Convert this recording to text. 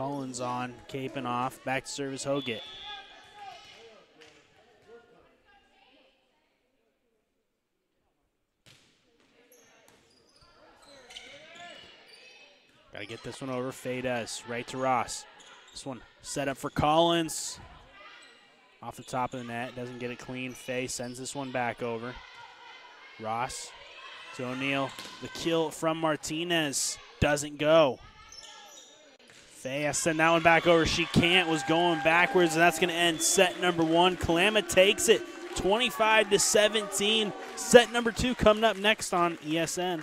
Collins on, caping off. Back to service Hoget. Got to get this one over. Faye does. Right to Ross. This one set up for Collins. Off the top of the net. Doesn't get it clean. Faye sends this one back over. Ross to O'Neill. The kill from Martinez doesn't go. To send that one back over. She can't. Was going backwards, and that's going to end set number one. Kalama takes it 25 to 17. Set number two coming up next on ESN.